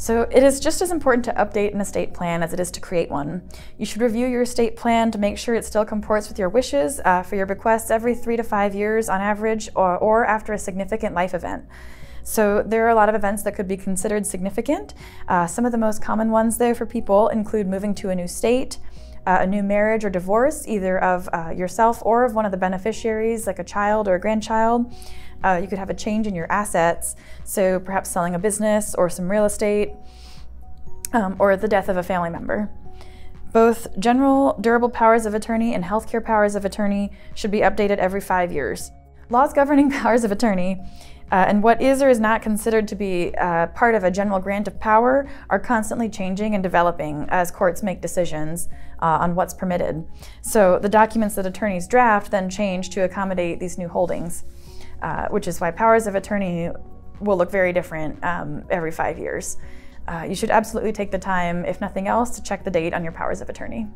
So it is just as important to update an estate plan as it is to create one. You should review your estate plan to make sure it still comports with your wishes uh, for your bequests every three to five years on average or, or after a significant life event. So there are a lot of events that could be considered significant. Uh, some of the most common ones though for people include moving to a new state, uh, a new marriage or divorce, either of uh, yourself or of one of the beneficiaries, like a child or a grandchild. Uh, you could have a change in your assets, so perhaps selling a business or some real estate, um, or the death of a family member. Both general durable powers of attorney and healthcare powers of attorney should be updated every five years. Laws governing powers of attorney uh, and what is or is not considered to be uh, part of a general grant of power are constantly changing and developing as courts make decisions uh, on what's permitted. So the documents that attorneys draft then change to accommodate these new holdings, uh, which is why powers of attorney will look very different um, every five years. Uh, you should absolutely take the time, if nothing else, to check the date on your powers of attorney.